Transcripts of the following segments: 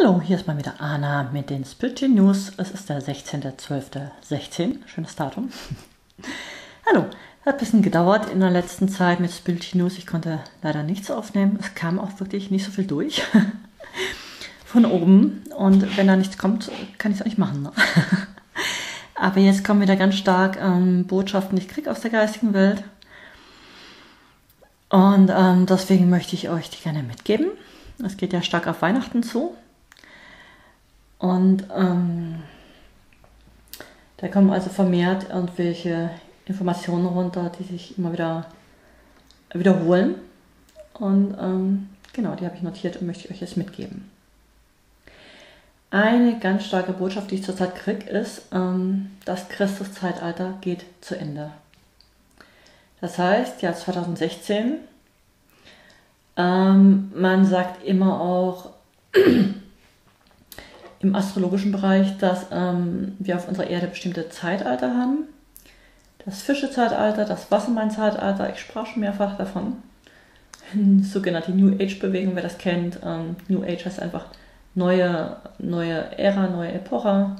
Hallo, hier ist mal wieder Anna mit den Spiritual News. Es ist der 16.12.16. Schönes Datum. Hallo, hat ein bisschen gedauert in der letzten Zeit mit Spiritual News. Ich konnte leider nichts aufnehmen. Es kam auch wirklich nicht so viel durch von oben. Und wenn da nichts kommt, kann ich es auch nicht machen. Ne? Aber jetzt kommen wieder ganz stark ähm, Botschaften, die ich kriege aus der geistigen Welt. Und ähm, deswegen möchte ich euch die gerne mitgeben. Es geht ja stark auf Weihnachten zu. Und ähm, da kommen also vermehrt irgendwelche Informationen runter, die sich immer wieder wiederholen. Und ähm, genau, die habe ich notiert und möchte ich euch jetzt mitgeben. Eine ganz starke Botschaft, die ich zurzeit kriege, ist, ähm, das Christuszeitalter geht zu Ende. Das heißt, ja 2016, ähm, man sagt immer auch im astrologischen Bereich, dass ähm, wir auf unserer Erde bestimmte Zeitalter haben. Das Fischezeitalter, das Wassermann-Zeitalter, ich sprach schon mehrfach davon. Sogenannte New Age-Bewegung, wer das kennt. Ähm, New Age heißt einfach neue, neue Ära, neue Epoche.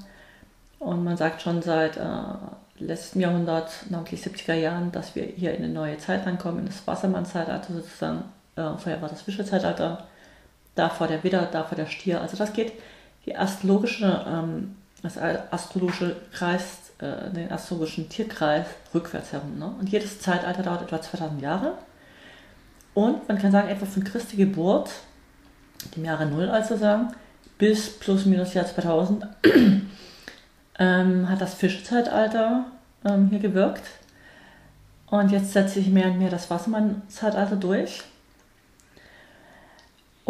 Und man sagt schon seit äh, letztem Jahrhundert, namentlich 70er Jahren, dass wir hier in eine neue Zeit reinkommen, in das Wassermann-Zeitalter sozusagen. Äh, vorher war das Fischezeitalter, davor der Widder, davor der Stier. Also das geht die astrologische, ähm, das astrologische Kreis, äh, den astrologischen Tierkreis rückwärts herum. Ne? Und jedes Zeitalter dauert etwa 2000 Jahre. Und man kann sagen, etwa von Christi Geburt, dem Jahre Null also sagen, bis plus minus Jahr 2000 ähm, hat das Fischzeitalter ähm, hier gewirkt. Und jetzt setzt sich mehr und mehr das Wassermann-Zeitalter durch.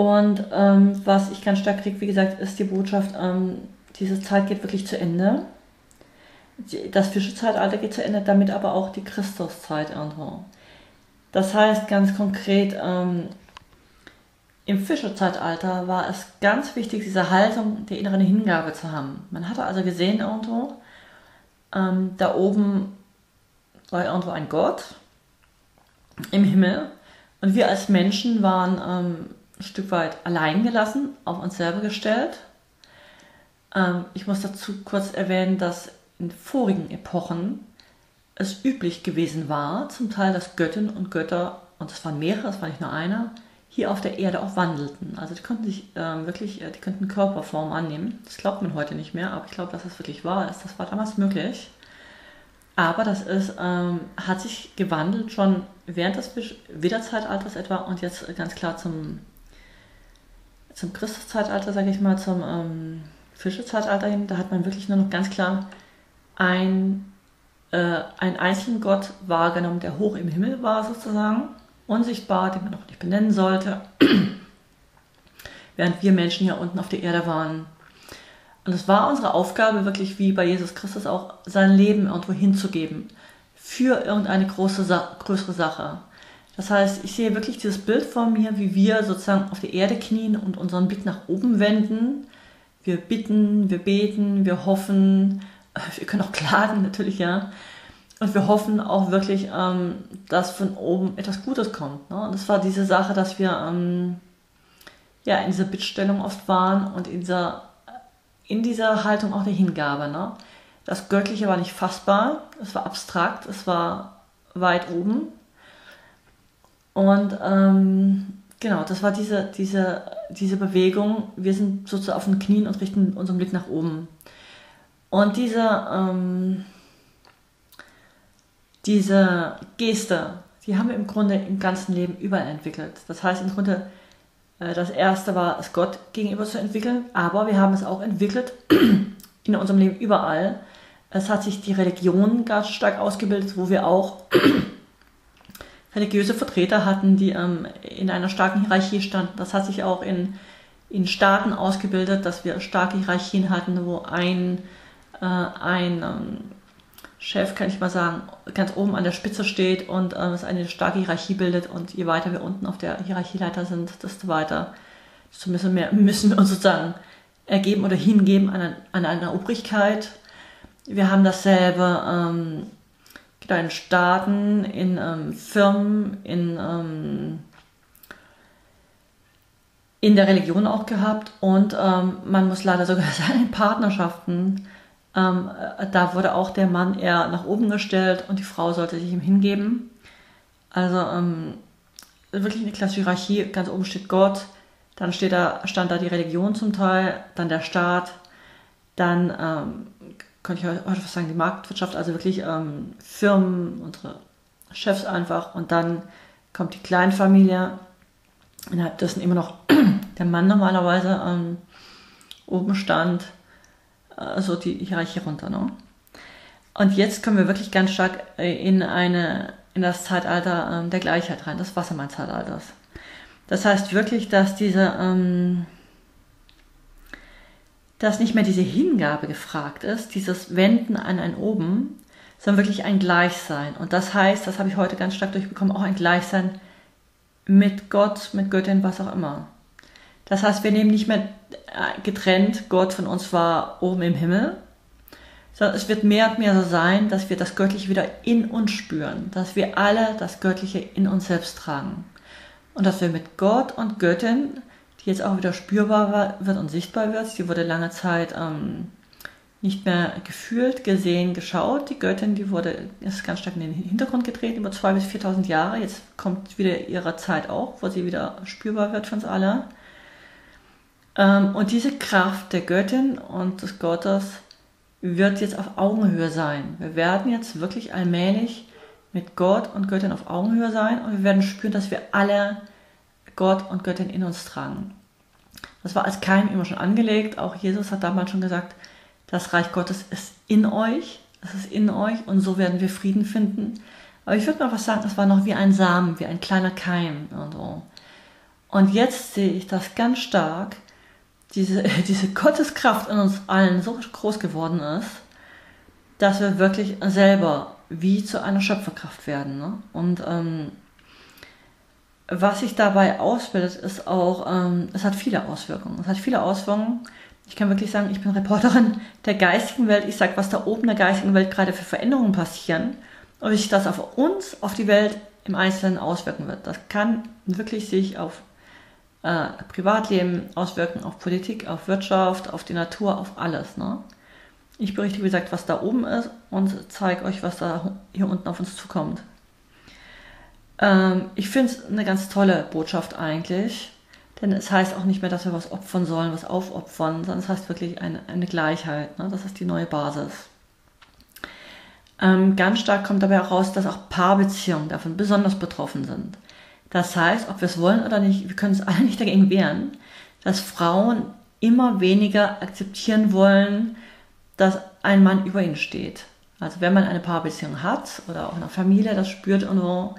Und ähm, was ich ganz stark kriege, wie gesagt, ist die Botschaft, ähm, diese Zeit geht wirklich zu Ende. Das Fischezeitalter geht zu Ende, damit aber auch die Christuszeit irgendwo. Das heißt ganz konkret, ähm, im Fischezeitalter war es ganz wichtig, diese Haltung der inneren Hingabe zu haben. Man hatte also gesehen irgendwo, ähm, da oben war irgendwo ein Gott im Himmel und wir als Menschen waren ähm, ein Stück weit allein gelassen, auf uns selber gestellt. Ähm, ich muss dazu kurz erwähnen, dass in vorigen Epochen es üblich gewesen war, zum Teil, dass Göttinnen und Götter, und es waren mehrere, es war nicht nur einer, hier auf der Erde auch wandelten. Also die konnten sich äh, wirklich, äh, die könnten Körperform annehmen. Das glaubt man heute nicht mehr, aber ich glaube, dass das wirklich wahr ist. Das war damals möglich. Aber das ist, ähm, hat sich gewandelt schon während des Wiederzeitalters etwa und jetzt ganz klar zum zum Christuszeitalter, sage ich mal, zum ähm, Fischezeitalter hin, da hat man wirklich nur noch ganz klar ein, äh, einen einzelnen Gott wahrgenommen, der hoch im Himmel war sozusagen, unsichtbar, den man noch nicht benennen sollte, während wir Menschen hier unten auf der Erde waren. Und es war unsere Aufgabe, wirklich wie bei Jesus Christus auch, sein Leben irgendwo hinzugeben für irgendeine große, größere Sache. Das heißt, ich sehe wirklich dieses Bild vor mir, wie wir sozusagen auf der Erde knien und unseren Blick nach oben wenden. Wir bitten, wir beten, wir hoffen, wir können auch klagen natürlich, ja. Und wir hoffen auch wirklich, ähm, dass von oben etwas Gutes kommt. Ne? Und das war diese Sache, dass wir ähm, ja, in dieser Bittstellung oft waren und in dieser, in dieser Haltung auch der Hingabe. Ne? Das Göttliche war nicht fassbar, es war abstrakt, es war weit oben und ähm, genau, das war diese, diese, diese Bewegung. Wir sind sozusagen auf den Knien und richten unseren Blick nach oben. Und diese, ähm, diese Geste, die haben wir im Grunde im ganzen Leben überall entwickelt. Das heißt im Grunde, äh, das erste war es Gott gegenüber zu entwickeln, aber wir haben es auch entwickelt in unserem Leben überall. Es hat sich die Religion ganz stark ausgebildet, wo wir auch religiöse Vertreter hatten, die ähm, in einer starken Hierarchie standen. Das hat sich auch in, in Staaten ausgebildet, dass wir starke Hierarchien hatten, wo ein, äh, ein ähm, Chef, kann ich mal sagen, ganz oben an der Spitze steht und äh, es eine starke Hierarchie bildet. Und je weiter wir unten auf der Hierarchieleiter sind, desto weiter, desto mehr müssen wir uns sozusagen ergeben oder hingeben an, an einer Obrigkeit. Wir haben dasselbe in Staaten, in ähm, Firmen, in, ähm, in der Religion auch gehabt und ähm, man muss leider sogar sagen, in Partnerschaften, ähm, äh, da wurde auch der Mann eher nach oben gestellt und die Frau sollte sich ihm hingeben. Also ähm, wirklich eine klassische Hierarchie, ganz oben steht Gott, dann steht da, stand da die Religion zum Teil, dann der Staat, dann ähm, könnte ich heute fast sagen die Marktwirtschaft, also wirklich ähm, Firmen, unsere Chefs einfach und dann kommt die Kleinfamilie, innerhalb dessen immer noch der Mann normalerweise ähm, oben stand, also die Hierarchie runter. Ne? Und jetzt kommen wir wirklich ganz stark äh, in, eine, in das Zeitalter ähm, der Gleichheit rein, das Wassermann-Zeitalters. Das heißt wirklich, dass diese, ähm, dass nicht mehr diese Hingabe gefragt ist, dieses Wenden an ein Oben, sondern wirklich ein Gleichsein. Und das heißt, das habe ich heute ganz stark durchbekommen, auch ein Gleichsein mit Gott, mit Göttin, was auch immer. Das heißt, wir nehmen nicht mehr äh, getrennt, Gott von uns war oben im Himmel, sondern es wird mehr und mehr so sein, dass wir das Göttliche wieder in uns spüren, dass wir alle das Göttliche in uns selbst tragen. Und dass wir mit Gott und Göttin, die jetzt auch wieder spürbar wird und sichtbar wird, die wurde lange Zeit ähm, nicht mehr gefühlt, gesehen, geschaut. Die Göttin, die wurde, ist ganz stark in den Hintergrund getreten, über 2.000 bis 4.000 Jahre. Jetzt kommt wieder ihre Zeit auch, wo sie wieder spürbar wird für uns alle. Ähm, und diese Kraft der Göttin und des Gottes wird jetzt auf Augenhöhe sein. Wir werden jetzt wirklich allmählich mit Gott und Göttin auf Augenhöhe sein und wir werden spüren, dass wir alle Gott und Göttin in uns tragen. Das war als Keim immer schon angelegt. Auch Jesus hat damals schon gesagt, das Reich Gottes ist in euch, es ist in euch und so werden wir Frieden finden. Aber ich würde mal was sagen, es war noch wie ein Samen, wie ein kleiner Keim und so. Und jetzt sehe ich das ganz stark, diese, diese Gotteskraft in uns allen so groß geworden ist, dass wir wirklich selber wie zu einer Schöpferkraft werden. Ne? Und ähm, was sich dabei ausbildet, ist auch, ähm, es hat viele Auswirkungen. Es hat viele Auswirkungen ich kann wirklich sagen, ich bin Reporterin der geistigen Welt. Ich sage, was da oben der geistigen Welt gerade für Veränderungen passieren und wie sich das auf uns, auf die Welt im Einzelnen auswirken wird. Das kann wirklich sich auf äh, Privatleben auswirken, auf Politik, auf Wirtschaft, auf die Natur, auf alles. Ne? Ich berichte, wie gesagt, was da oben ist und zeige euch, was da hier unten auf uns zukommt. Ähm, ich finde es eine ganz tolle Botschaft eigentlich. Denn es heißt auch nicht mehr, dass wir was opfern sollen, was aufopfern, sondern es heißt wirklich eine, eine Gleichheit. Ne? Das ist die neue Basis. Ähm, ganz stark kommt dabei auch raus, dass auch Paarbeziehungen davon besonders betroffen sind. Das heißt, ob wir es wollen oder nicht, wir können es alle nicht dagegen wehren, dass Frauen immer weniger akzeptieren wollen, dass ein Mann über ihnen steht. Also wenn man eine Paarbeziehung hat oder auch in einer Familie das spürt und so,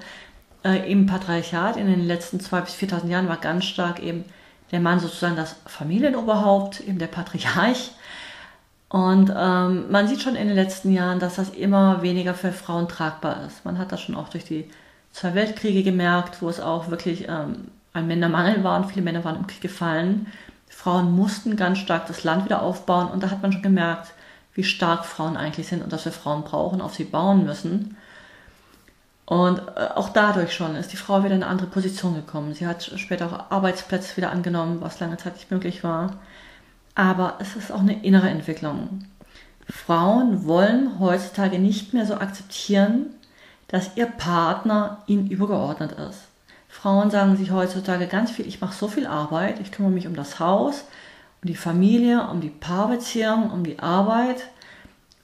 äh, im Patriarchat in den letzten 2.000 bis 4.000 Jahren war ganz stark eben der Mann sozusagen das Familienoberhaupt, eben der Patriarch. Und ähm, man sieht schon in den letzten Jahren, dass das immer weniger für Frauen tragbar ist. Man hat das schon auch durch die zwei Weltkriege gemerkt, wo es auch wirklich ähm, ein Männermangel war und viele Männer waren im Krieg gefallen. Frauen mussten ganz stark das Land wieder aufbauen und da hat man schon gemerkt, wie stark Frauen eigentlich sind und dass wir Frauen brauchen, auf sie bauen müssen. Und äh, auch dadurch schon ist die Frau wieder in eine andere Position gekommen. Sie hat später auch Arbeitsplätze wieder angenommen, was lange Zeit nicht möglich war. Aber es ist auch eine innere Entwicklung. Frauen wollen heutzutage nicht mehr so akzeptieren, dass ihr Partner ihnen übergeordnet ist. Frauen sagen sich heutzutage ganz viel, ich mache so viel Arbeit, ich kümmere mich um das Haus, um die Familie, um die Paarbeziehung, um die Arbeit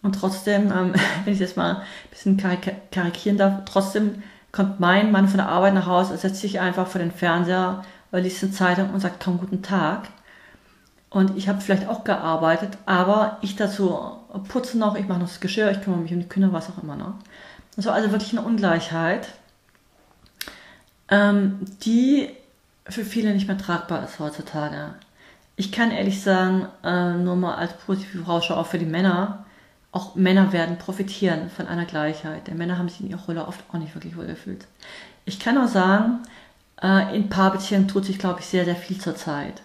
und trotzdem, ähm, wenn ich das mal ein bisschen karikieren darf, trotzdem kommt mein Mann von der Arbeit nach Hause, setzt sich einfach vor den Fernseher liest eine Zeitung und sagt kaum guten Tag. Und ich habe vielleicht auch gearbeitet, aber ich dazu putze noch, ich mache noch das Geschirr, ich kümmere mich um die Kinder, was auch immer. Ne? Das war also wirklich eine Ungleichheit, ähm, die für viele nicht mehr tragbar ist heutzutage. Ich kann ehrlich sagen, äh, nur mal als positive Vorausschau auch für die Männer, auch Männer werden profitieren von einer Gleichheit. Denn Männer haben sich in ihrer Rolle oft auch nicht wirklich wohl gefühlt. Ich kann auch sagen, äh, in Paarbeziehungen tut sich, glaube ich, sehr, sehr viel zur Zeit.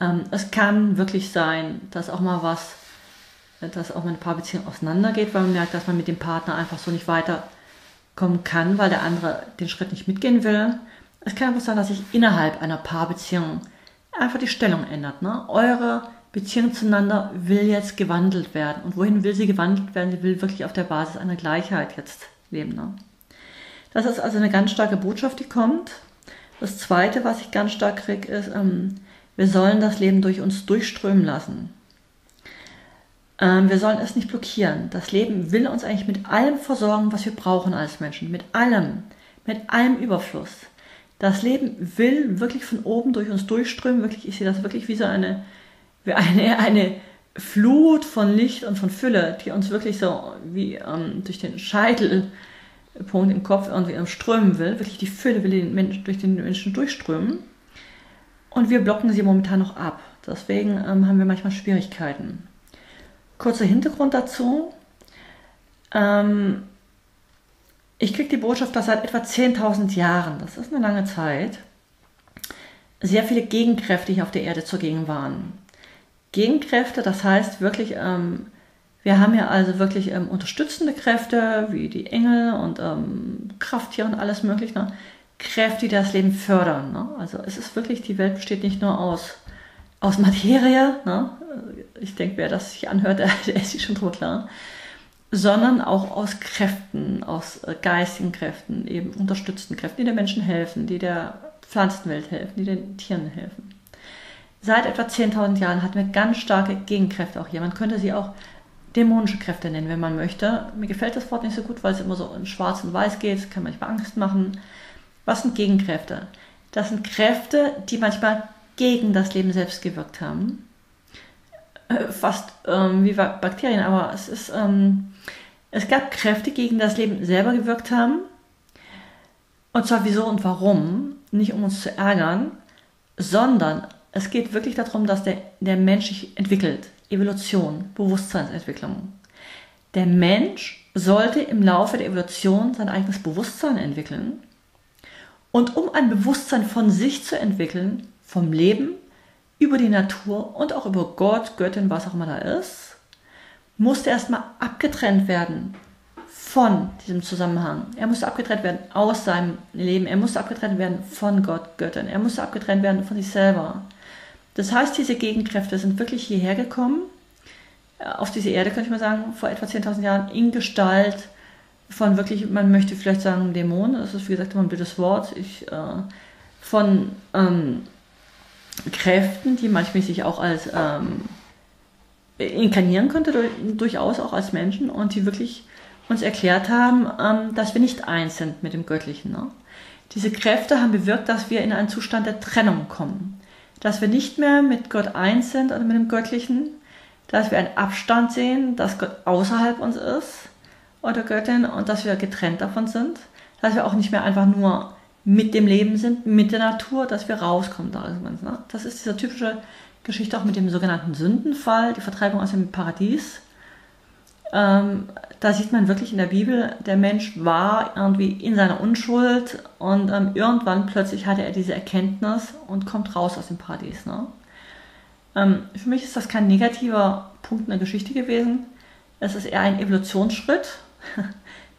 Ähm, es kann wirklich sein, dass auch mal was, dass auch mal eine Paarbeziehung auseinandergeht, weil man merkt, dass man mit dem Partner einfach so nicht weiterkommen kann, weil der andere den Schritt nicht mitgehen will. Es kann aber sein, dass sich innerhalb einer Paarbeziehung einfach die Stellung ändert. Ne? Eure Beziehung zueinander will jetzt gewandelt werden. Und wohin will sie gewandelt werden? Sie will wirklich auf der Basis einer Gleichheit jetzt leben. Ne? Das ist also eine ganz starke Botschaft, die kommt. Das Zweite, was ich ganz stark kriege, ist, ähm, wir sollen das Leben durch uns durchströmen lassen. Ähm, wir sollen es nicht blockieren. Das Leben will uns eigentlich mit allem versorgen, was wir brauchen als Menschen. Mit allem. Mit allem Überfluss. Das Leben will wirklich von oben durch uns durchströmen. Wirklich, ich sehe das wirklich wie so eine, eine, eine Flut von Licht und von Fülle, die uns wirklich so wie ähm, durch den Scheitelpunkt im Kopf irgendwie strömen will. Wirklich die Fülle will den Menschen, durch den Menschen durchströmen. Und wir blocken sie momentan noch ab. Deswegen ähm, haben wir manchmal Schwierigkeiten. Kurzer Hintergrund dazu. Ähm, ich kriege die Botschaft, dass seit etwa 10.000 Jahren, das ist eine lange Zeit, sehr viele Gegenkräfte hier auf der Erde zugegen waren. Gegenkräfte, das heißt wirklich, ähm, wir haben ja also wirklich ähm, unterstützende Kräfte, wie die Engel und ähm, Krafttiere und alles Mögliche. Ne? Kräfte, die das Leben fördern. Ne? Also es ist wirklich, die Welt besteht nicht nur aus, aus Materie, ne? ich denke, wer das sich anhört, der, der ist sich schon tot klar, sondern auch aus Kräften, aus äh, geistigen Kräften, eben unterstützten Kräften, die den Menschen helfen, die der Pflanzenwelt helfen, die den Tieren helfen. Seit etwa 10.000 Jahren hatten wir ganz starke Gegenkräfte auch hier. Man könnte sie auch dämonische Kräfte nennen, wenn man möchte. Mir gefällt das Wort nicht so gut, weil es immer so in schwarz und weiß geht. Es kann manchmal Angst machen. Was sind Gegenkräfte? Das sind Kräfte, die manchmal gegen das Leben selbst gewirkt haben. Äh, fast ähm, wie Bakterien, aber es ist, ähm, es gab Kräfte, die gegen das Leben selber gewirkt haben. Und zwar wieso und warum? Nicht um uns zu ärgern, sondern es geht wirklich darum, dass der, der Mensch sich entwickelt. Evolution, Bewusstseinsentwicklung. Der Mensch sollte im Laufe der Evolution sein eigenes Bewusstsein entwickeln und um ein Bewusstsein von sich zu entwickeln, vom Leben, über die Natur und auch über Gott, Göttin, was auch immer da ist, musste erstmal abgetrennt werden von diesem Zusammenhang. Er musste abgetrennt werden aus seinem Leben. Er musste abgetrennt werden von Gott, Göttin. Er musste abgetrennt werden von sich selber. Das heißt, diese Gegenkräfte sind wirklich hierher gekommen, äh, auf diese Erde, könnte ich mal sagen, vor etwa 10.000 Jahren, in Gestalt von wirklich, man möchte vielleicht sagen Dämonen, das ist wie gesagt immer ein blödes Wort, ich, äh, von ähm, Kräften, die manchmal sich auch als ähm, inkarnieren könnte, durch, durchaus auch als Menschen und die wirklich uns erklärt haben, ähm, dass wir nicht eins sind mit dem Göttlichen. Ne? Diese Kräfte haben bewirkt, dass wir in einen Zustand der Trennung kommen. Dass wir nicht mehr mit Gott eins sind oder mit dem Göttlichen, dass wir einen Abstand sehen, dass Gott außerhalb uns ist oder Göttin und dass wir getrennt davon sind, dass wir auch nicht mehr einfach nur mit dem Leben sind, mit der Natur, dass wir rauskommen. Ne? Das ist diese typische Geschichte auch mit dem sogenannten Sündenfall, die Vertreibung aus dem Paradies. Ähm, da sieht man wirklich in der Bibel, der Mensch war irgendwie in seiner Unschuld und ähm, irgendwann plötzlich hatte er diese Erkenntnis und kommt raus aus dem Paradies. Ne? Ähm, für mich ist das kein negativer Punkt in der Geschichte gewesen. Es ist eher ein Evolutionsschritt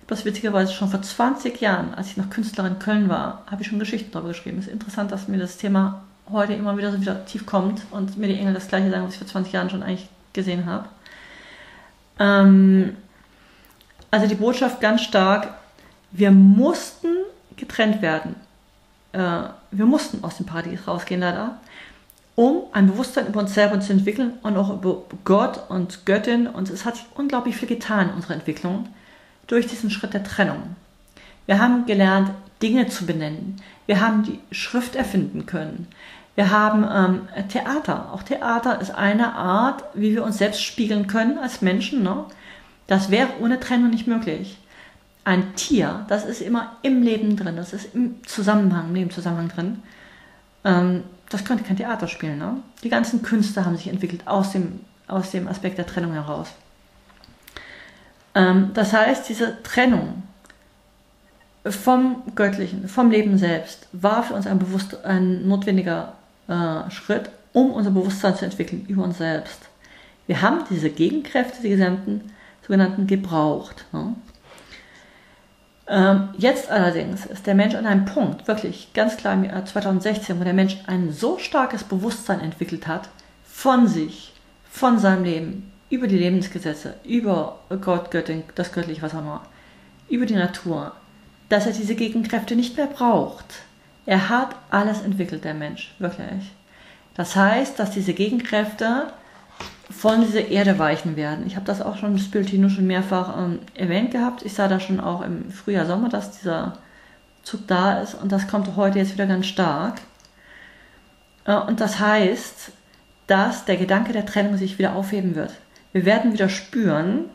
das witzigerweise schon vor 20 Jahren, als ich noch Künstlerin in Köln war, habe ich schon Geschichten darüber geschrieben. Es ist interessant, dass mir das Thema heute immer wieder so wieder tief kommt und mir die Engel das gleiche sagen, was ich vor 20 Jahren schon eigentlich gesehen habe. Ähm, also die Botschaft ganz stark, wir mussten getrennt werden. Äh, wir mussten aus dem Paradies rausgehen, leider, um ein Bewusstsein über uns selber zu entwickeln und auch über Gott und Göttin. Und es hat sich unglaublich viel getan in unserer Entwicklung durch diesen Schritt der Trennung. Wir haben gelernt, Dinge zu benennen. Wir haben die Schrift erfinden können. Wir haben ähm, Theater. Auch Theater ist eine Art, wie wir uns selbst spiegeln können als Menschen. Ne? Das wäre ohne Trennung nicht möglich. Ein Tier, das ist immer im Leben drin, das ist im Zusammenhang, im Zusammenhang drin. Ähm, das könnte kein Theater spielen. Ne? Die ganzen Künste haben sich entwickelt aus dem, aus dem Aspekt der Trennung heraus. Ähm, das heißt, diese Trennung vom Göttlichen, vom Leben selbst, war für uns ein, bewusst, ein notwendiger äh, Schritt, um unser Bewusstsein zu entwickeln über uns selbst. Wir haben diese Gegenkräfte, die gesamten sogenannten, gebraucht. Ne? Ähm, jetzt allerdings ist der Mensch an einem Punkt, wirklich ganz klar im Jahr 2016, wo der Mensch ein so starkes Bewusstsein entwickelt hat von sich, von seinem Leben, über die Lebensgesetze, über Gott, Göttin, das Göttliche, was auch immer, über die Natur, dass er diese Gegenkräfte nicht mehr braucht. Er hat alles entwickelt, der Mensch, wirklich. Das heißt, dass diese Gegenkräfte von dieser Erde weichen werden. Ich habe das auch schon, das Spirituino schon mehrfach ähm, erwähnt gehabt. Ich sah da schon auch im Frühjahr, Sommer, dass dieser Zug da ist und das kommt heute jetzt wieder ganz stark. Äh, und das heißt, dass der Gedanke der Trennung sich wieder aufheben wird. Wir werden wieder spüren,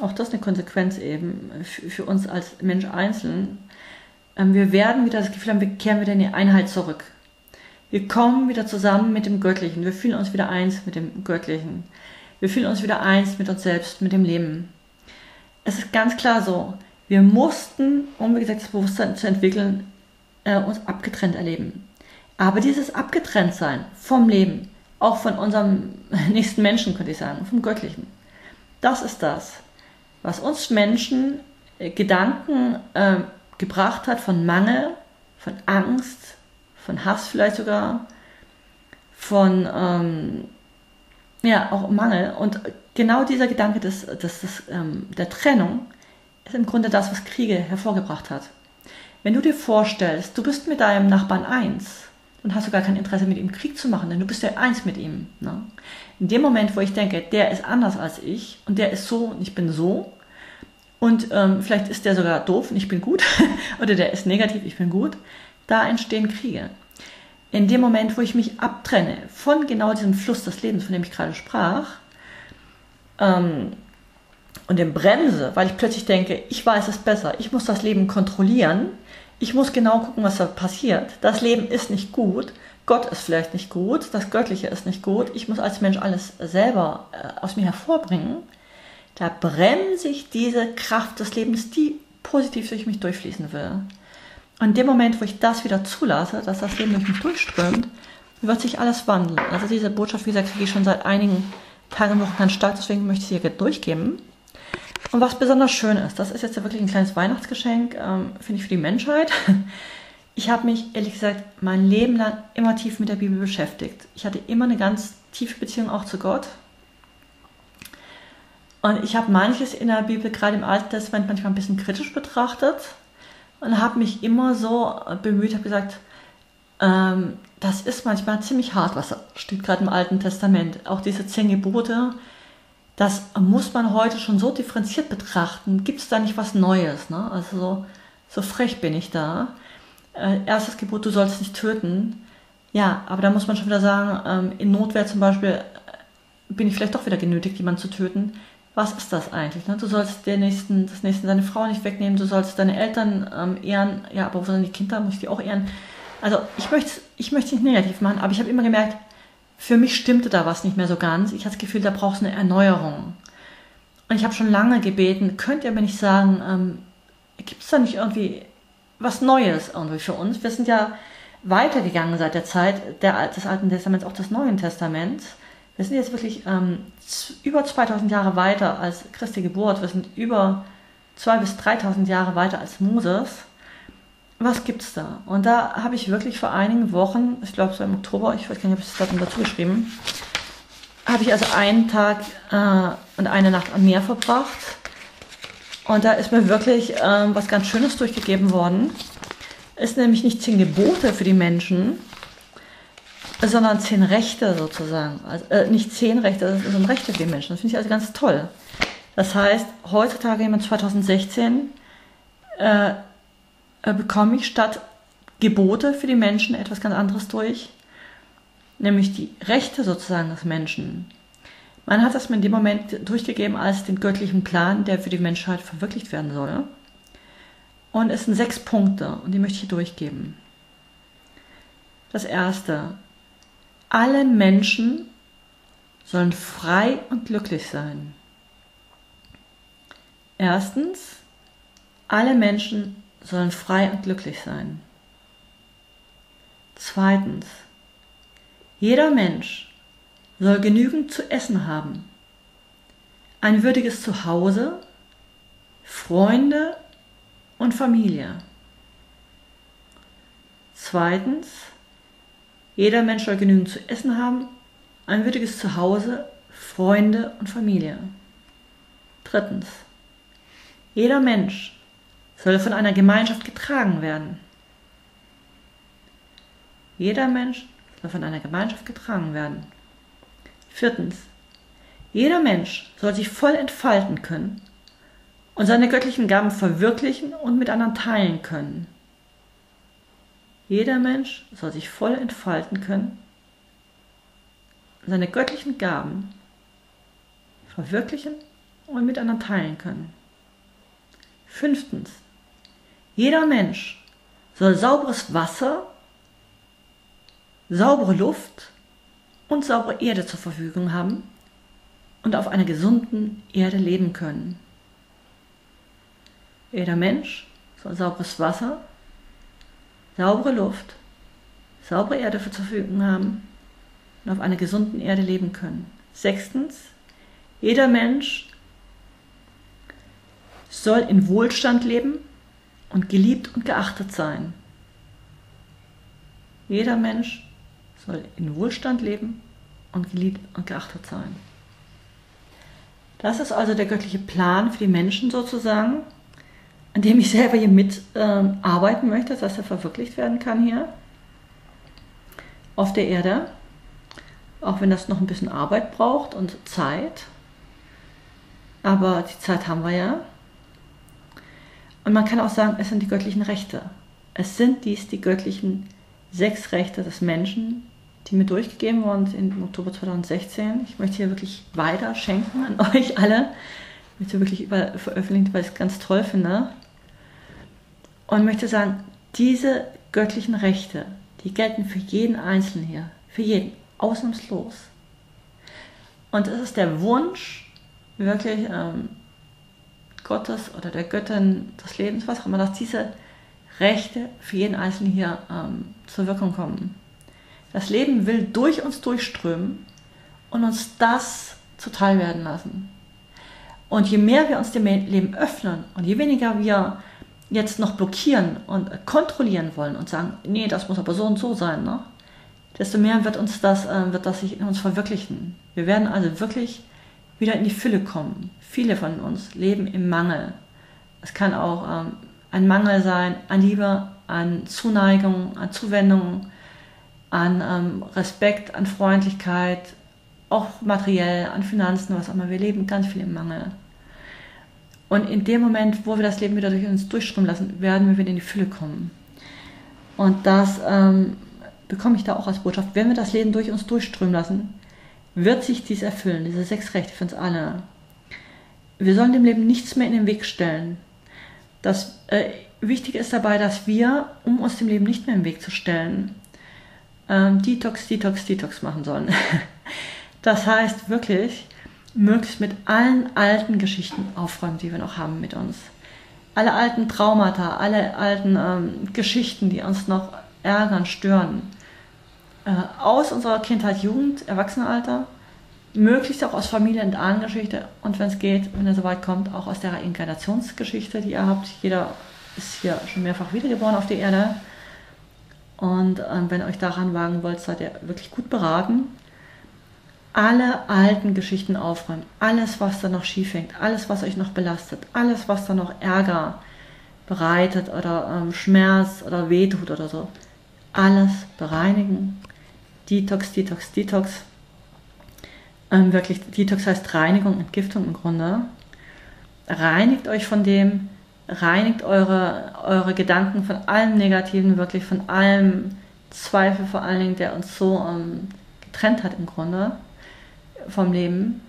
auch das eine Konsequenz eben für, für uns als Mensch einzeln, ähm, wir werden wieder das Gefühl haben, wir kehren wieder in die Einheit zurück. Wir kommen wieder zusammen mit dem Göttlichen. Wir fühlen uns wieder eins mit dem Göttlichen. Wir fühlen uns wieder eins mit uns selbst, mit dem Leben. Es ist ganz klar so, wir mussten, um wie gesagt das Bewusstsein zu entwickeln, äh, uns abgetrennt erleben. Aber dieses Abgetrenntsein vom Leben, auch von unserem nächsten Menschen, könnte ich sagen, vom Göttlichen, das ist das, was uns Menschen äh, Gedanken äh, gebracht hat von Mangel, von Angst, von Hass vielleicht sogar, von ähm, ja auch Mangel. Und genau dieser Gedanke des, des, des ähm, der Trennung ist im Grunde das, was Kriege hervorgebracht hat. Wenn du dir vorstellst, du bist mit deinem Nachbarn eins und hast du gar kein Interesse mit ihm Krieg zu machen, denn du bist ja eins mit ihm. Ne? In dem Moment, wo ich denke, der ist anders als ich und der ist so und ich bin so, und ähm, vielleicht ist der sogar doof und ich bin gut, oder der ist negativ, ich bin gut, da entstehen Kriege. In dem Moment, wo ich mich abtrenne von genau diesem Fluss des Lebens, von dem ich gerade sprach, ähm, und dem bremse, weil ich plötzlich denke, ich weiß es besser, ich muss das Leben kontrollieren, ich muss genau gucken, was da passiert. Das Leben ist nicht gut, Gott ist vielleicht nicht gut, das Göttliche ist nicht gut, ich muss als Mensch alles selber äh, aus mir hervorbringen. Da bremse ich diese Kraft des Lebens, die positiv durch mich durchfließen will. In dem Moment, wo ich das wieder zulasse, dass das Leben durch mich durchströmt, wird sich alles wandeln. Also diese Botschaft, wie gesagt, kriege ich schon seit einigen Tagen, Wochen ganz stark, deswegen möchte ich sie hier durchgeben. Und was besonders schön ist, das ist jetzt wirklich ein kleines Weihnachtsgeschenk, ähm, finde ich, für die Menschheit. Ich habe mich, ehrlich gesagt, mein Leben lang immer tief mit der Bibel beschäftigt. Ich hatte immer eine ganz tiefe Beziehung auch zu Gott. Und ich habe manches in der Bibel, gerade im Alten Testament, manchmal ein bisschen kritisch betrachtet und habe mich immer so bemüht, habe gesagt, ähm, das ist manchmal ziemlich hart, was steht gerade im Alten Testament. Auch diese zehn Gebote, das muss man heute schon so differenziert betrachten. Gibt es da nicht was Neues? Ne? Also so, so frech bin ich da. Äh, erstes Gebot, du sollst nicht töten. Ja, aber da muss man schon wieder sagen, ähm, in Notwehr zum Beispiel äh, bin ich vielleicht doch wieder genötigt, jemanden zu töten was ist das eigentlich? Ne? Du sollst der nächsten, das nächsten seine Frau nicht wegnehmen, du sollst deine Eltern ähm, ehren, ja, aber wo sind die Kinder? Muss ich die auch ehren? Also ich möchte ich möchte nicht negativ machen, aber ich habe immer gemerkt, für mich stimmte da was nicht mehr so ganz. Ich hatte das Gefühl, da brauchst du eine Erneuerung. Und ich habe schon lange gebeten, könnt ihr mir nicht sagen, ähm, gibt es da nicht irgendwie was Neues irgendwie für uns? Wir sind ja weitergegangen seit der Zeit der, des Alten Testaments, auch des Neuen Testaments. Wir sind jetzt wirklich ähm, über 2000 Jahre weiter als Christi Geburt. Wir sind über 2.000 bis 3.000 Jahre weiter als Moses. Was gibt's da? Und da habe ich wirklich vor einigen Wochen, ich glaube so im Oktober, ich weiß gar nicht, ob ich das Datum dazu geschrieben, habe ich also einen Tag äh, und eine Nacht am Meer verbracht. Und da ist mir wirklich ähm, was ganz Schönes durchgegeben worden. Es ist nämlich nicht zehn Gebote für die Menschen, sondern zehn Rechte sozusagen. Also, äh, nicht zehn Rechte, sind Rechte für die Menschen. Das finde ich also ganz toll. Das heißt, heutzutage jemand 2016 äh, äh, bekomme ich statt Gebote für die Menschen etwas ganz anderes durch, nämlich die Rechte sozusagen des Menschen. Man hat das mir in dem Moment durchgegeben als den göttlichen Plan, der für die Menschheit verwirklicht werden soll. Und es sind sechs Punkte und die möchte ich hier durchgeben. Das erste, alle Menschen sollen frei und glücklich sein. Erstens, alle Menschen sollen frei und glücklich sein. Zweitens, jeder Mensch soll genügend zu essen haben, ein würdiges Zuhause, Freunde und Familie. Zweitens, jeder Mensch soll genügend zu essen haben, ein würdiges Zuhause, Freunde und Familie. Drittens, jeder Mensch soll von einer Gemeinschaft getragen werden. Jeder Mensch soll von einer Gemeinschaft getragen werden. Viertens, jeder Mensch soll sich voll entfalten können und seine göttlichen Gaben verwirklichen und mit anderen teilen können. Jeder Mensch soll sich voll entfalten können, seine göttlichen Gaben verwirklichen und mit anderen teilen können. Fünftens, jeder Mensch soll sauberes Wasser, saubere Luft und saubere Erde zur Verfügung haben und auf einer gesunden Erde leben können. Jeder Mensch soll sauberes Wasser, saubere Luft, saubere Erde zur Verfügung haben und auf einer gesunden Erde leben können. Sechstens, jeder Mensch soll in Wohlstand leben und geliebt und geachtet sein. Jeder Mensch soll in Wohlstand leben und geliebt und geachtet sein. Das ist also der göttliche Plan für die Menschen sozusagen, an dem ich selber hier mitarbeiten ähm, möchte, dass er verwirklicht werden kann hier auf der Erde. Auch wenn das noch ein bisschen Arbeit braucht und Zeit. Aber die Zeit haben wir ja. Und man kann auch sagen, es sind die göttlichen Rechte. Es sind dies die göttlichen sechs Rechte des Menschen, die mir durchgegeben worden sind im Oktober 2016. Ich möchte hier wirklich weiter schenken an euch alle. Ich möchte wirklich über veröffentlichen, weil ich es ganz toll finde. Und möchte sagen, diese göttlichen Rechte, die gelten für jeden Einzelnen hier. Für jeden. Ausnahmslos. Und es ist der Wunsch, wirklich ähm, Gottes oder der Göttin des Lebens, was auch immer, dass diese Rechte für jeden Einzelnen hier ähm, zur Wirkung kommen. Das Leben will durch uns durchströmen und uns das zuteil werden lassen. Und je mehr wir uns dem Leben öffnen und je weniger wir jetzt noch blockieren und kontrollieren wollen und sagen, nee, das muss aber so und so sein, ne? desto mehr wird uns das, äh, wird das sich in uns verwirklichen. Wir werden also wirklich wieder in die Fülle kommen. Viele von uns leben im Mangel. Es kann auch ähm, ein Mangel sein an Liebe, an Zuneigung, an Zuwendung, an ähm, Respekt, an Freundlichkeit, auch materiell, an Finanzen, was auch immer. Wir leben ganz viel im Mangel. Und in dem Moment, wo wir das Leben wieder durch uns durchströmen lassen, werden wir wieder in die Fülle kommen. Und das ähm, bekomme ich da auch als Botschaft. Wenn wir das Leben durch uns durchströmen lassen, wird sich dies erfüllen, diese sechs Rechte für uns alle. Wir sollen dem Leben nichts mehr in den Weg stellen. Das äh, Wichtige ist dabei, dass wir, um uns dem Leben nicht mehr im Weg zu stellen, ähm, Detox, Detox, Detox machen sollen. das heißt wirklich, möglichst mit allen alten Geschichten aufräumen, die wir noch haben mit uns. Alle alten Traumata, alle alten ähm, Geschichten, die uns noch ärgern, stören. Äh, aus unserer Kindheit, Jugend, Erwachsenenalter, möglichst auch aus Familie- und Ahnengeschichte und wenn es geht, wenn er soweit kommt, auch aus der Reinkarnationsgeschichte, die ihr habt. Jeder ist hier schon mehrfach wiedergeboren auf der Erde. Und ähm, wenn ihr euch daran wagen wollt, seid ihr wirklich gut beraten. Alle alten Geschichten aufräumen, alles, was da noch schief hängt, alles, was euch noch belastet, alles, was da noch Ärger bereitet oder ähm, Schmerz oder wehtut oder so, alles bereinigen. Detox, Detox, Detox. Ähm, wirklich, Detox heißt Reinigung, Entgiftung im Grunde. Reinigt euch von dem, reinigt eure, eure Gedanken von allem Negativen, wirklich von allem Zweifel vor allen Dingen, der uns so ähm, getrennt hat im Grunde vom Leben,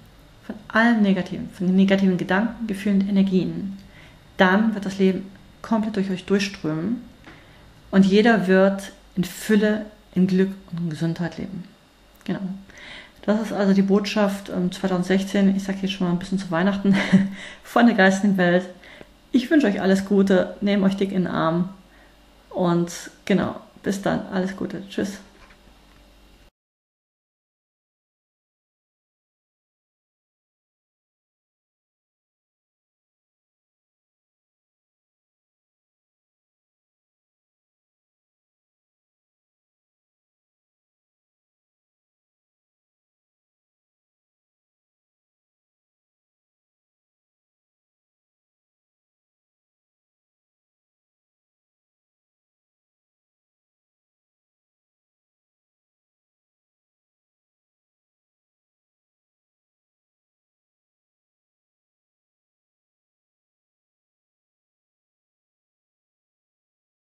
von allem Negativen, von den negativen Gedanken, Gefühlen und Energien. Dann wird das Leben komplett durch euch durchströmen und jeder wird in Fülle, in Glück und in Gesundheit leben. Genau. Das ist also die Botschaft 2016, ähm, ich sage jetzt schon mal ein bisschen zu Weihnachten, von der geistigen Welt. Ich wünsche euch alles Gute, nehmt euch dick in den Arm und genau, bis dann, alles Gute, tschüss.